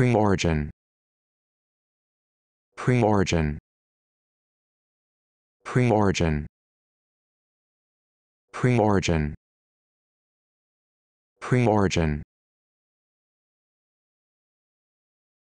Pre-origin. Pre-origin. Pre-origin. Pre-origin. Pre-origin.